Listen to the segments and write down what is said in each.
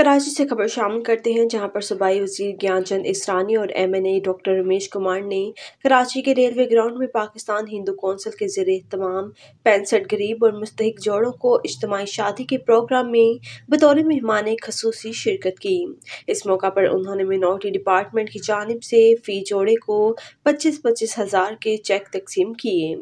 कराची से खबर शामिल करते हैं, जहाँ पर सूबाई वज़ीर ज्ञानचंद इसरानी और M N A doctor Ramesh Kumar ने कराची के रेलवे ग्राउंड में पाकिस्तान हिंदू कौंसिल के ज़रिए तमाम पैंसठ गरीब और मुस्तक जोड़ों को इज्तमाही शादी के प्रोग्राम में बतौर मेहमान खसूसी शिरकत की। इस मौका पर उन्होंने मिनोरिटी डिपार्टमेंट की जानब से फ़ी जोड़े को पच्चीस पच्चीस हज़ार के चेक तकसीम किए।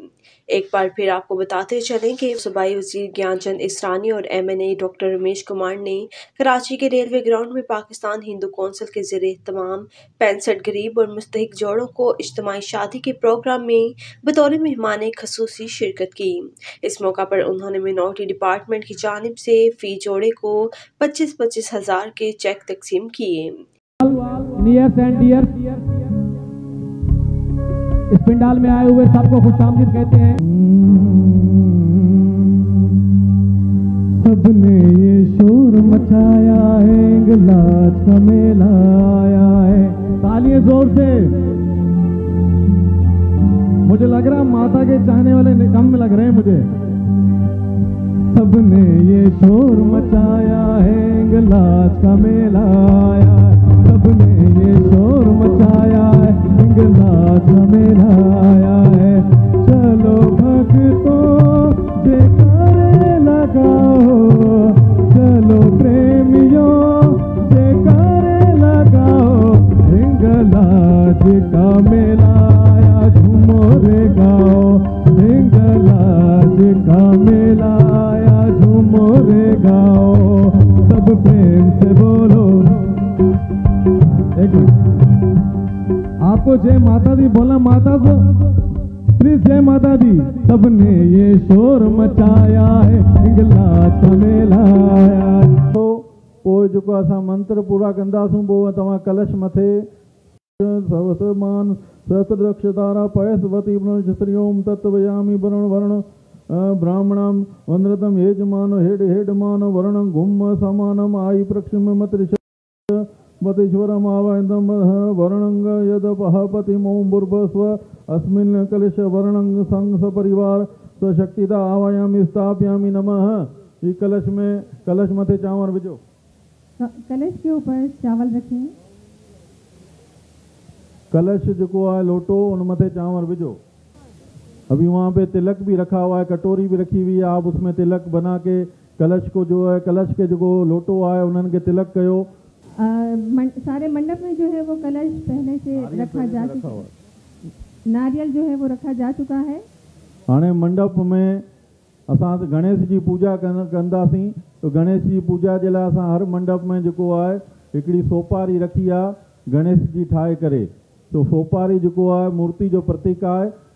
एक बार फिर आपको बताते चलें कि सूबाई वज़ीर ज्ञानचंद इसरानी और M N A doctor Ramesh Kumar ने कराची के रेलवे ग्राउंड में पाकिस्तान हिंदू कौंसिल के ज़रिए तमाम पैंसठ गरीब और मुस्तक जोड़ों को इज्तमाही शादी के प्रोग्राम में बतौर मेहमान खसूसी शिरकत की। इस मौका पर उन्होंने मिनोरिटी डिपार्टमेंट की जानब से फ़ी जोड़े को पच्चीस पच्चीस हज़ार के चेक तकसीम किए। इस पिंडाल में आए हुए सबको खुश कहते हैं। सबने ये शोर मचाया है गिलास का मेला आया है। तालियाँ ज़ोर से। मुझे लग रहा माता के चाहने वाले कम लग रहे हैं मुझे। सबने ये शोर मचाया है गिलास का मेला आया सबने ये शोर मचाया है गिलास का मेला आया है। झूमो गाओ सब प्रेम से बोलो एक आपको जय माता दी बोला, माता को प्लीज़ जय माता दी सबने ये शोर मचाया है का मेला तो पोइ जेको मंत्र पूरा कंदासूं पोइ तव्हां कलश मथे। सवसमान सहस्रदक्षतारा पयसवती प्रणश्रियोम तत्वयामि वरुण वर्ण। ब्राह्मणम वन्द्रतम हेजमान हेड हेडमान वर्णं गुम समानम आई प्रक्षिम मत्रिश मतीश्वरमावयदं वर्णंग यदपः पतिमों बुर्भस्व अस्मिन् कलश वर्णंग संग सपरिवार स्वशक्तिता आवायामि स्थापयामि नमः। ये कलश में कलश मथे चावल विजो कलश के ऊपर चावल रखें। कलश जो है लोटो उन मथे चावल विजो अभी वहाँ पे तिलक भी रखा हुआ है कटोरी भी रखी हुई है। आप उसमें तिलक बना के कलश को जो है कलश के जो लोटो आहे उन्हनि के तिलक कयो। सारे मंडप में जो है वो कलश पहले से रखा जा चुका है। नारियल जो है वो रखा जा चुका है। हाणे मंडप में असां गणेश जी पूजा कंदासीं। तो गणेश जी पूजा जे लाइ असां हर मंडप में जेको आहे हिकिड़ी सोपारी रखी आहे गणेश जी ठाहे करे। तो सोपारी जेको आहे मूर्ति जो प्रतीक आहे